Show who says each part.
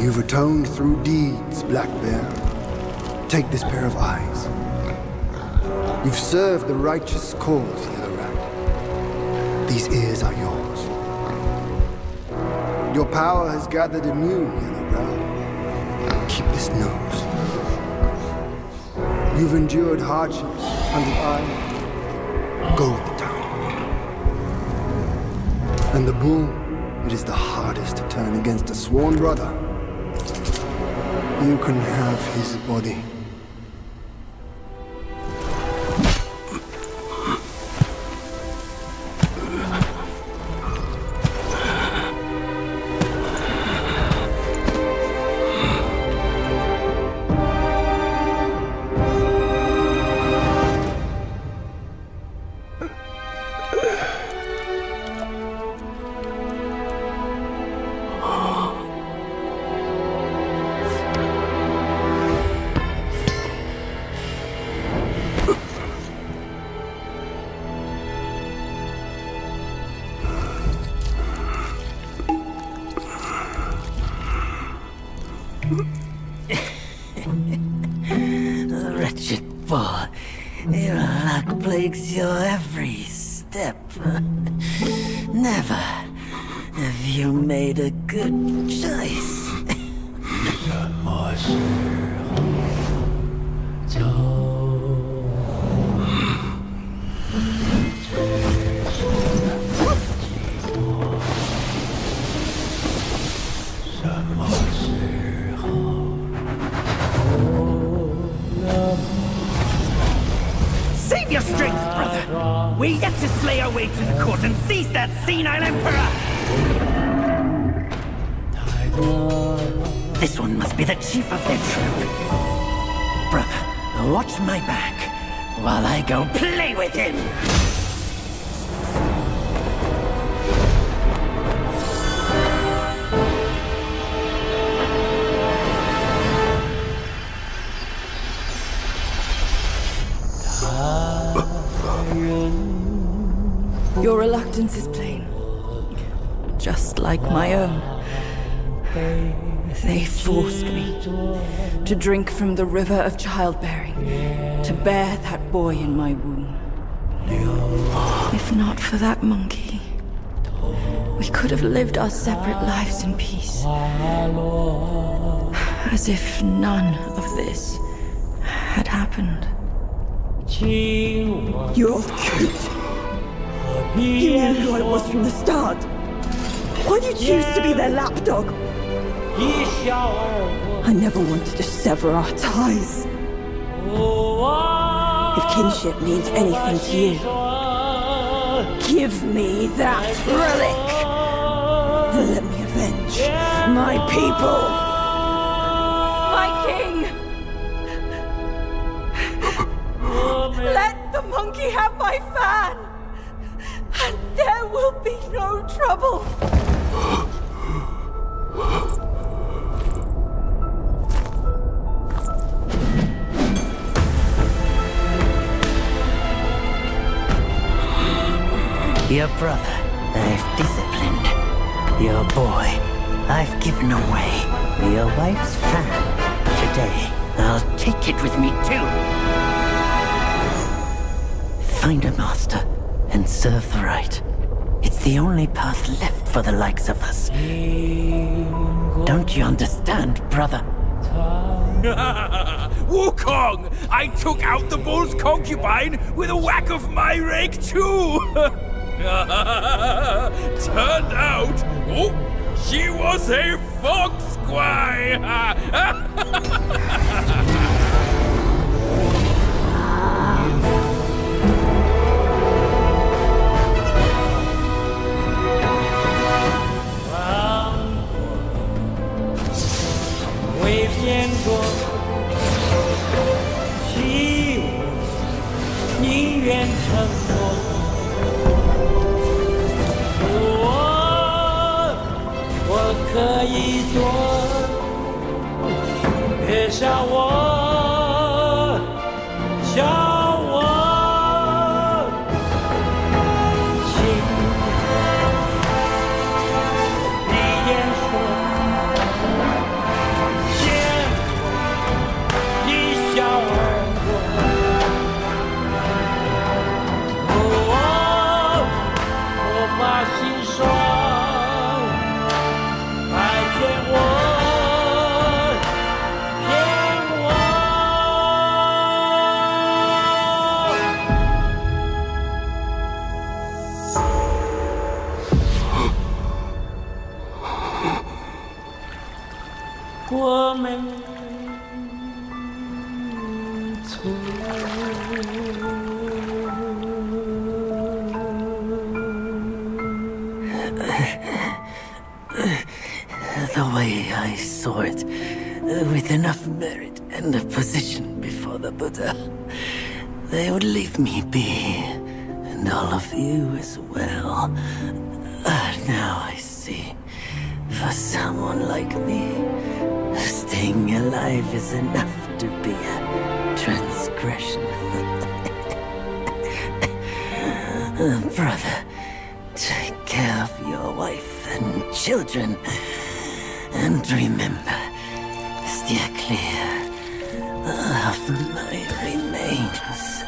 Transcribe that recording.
Speaker 1: You've atoned through deeds, Black Bear. Take this pair of eyes. You've served the righteous cause, Yellow Rat. These ears are yours. Your power has gathered anew, Yellow Rat. Keep this nose. You've endured hardships under I. Go with the town. And the bull, it is the hardest to turn against a sworn brother. You can have his body.
Speaker 2: Bull. Your luck plagues your every step. Never have you made a good choice.
Speaker 3: Strength, brother! We're yet to slay our way to the court and seize that senile emperor! This one must be the chief of their troop. Brother, watch my back while I go play with him! Ah.
Speaker 4: Your reluctance is plain. Just like my own. They forced me to drink from the river of childbearing, to bear that boy in my womb. If not for that monkey, we could have lived our separate lives in peace. As if none of this had happened.
Speaker 5: You're cute. You knew who I was from the start. Why did you choose to be their lapdog? I never wanted to sever our ties. If kinship means anything to you, give me that relic and let me avenge my people.
Speaker 4: My king! The monkey have my fan! And there will be no trouble!
Speaker 2: Your brother, I've disciplined. Your boy, I've given away. Your wife's fan. Today, I'll take it with me too. Find a master and serve the right. It's the only path left for the likes of us. Don't you understand, brother?
Speaker 6: Wukong! I took out the bull's concubine with a whack of my rake too! Turned out, oh, she was a fox squire!
Speaker 7: 见过你我宁愿沉默我我可以躲别笑我。
Speaker 2: The way I saw it, with enough merit and a position before the Buddha, they would leave me be, and all of you as well. Uh, now I see. For someone like me, staying alive is enough to be a transgression. Brother, take care of your wife and children. And remember, steer clear of my remains.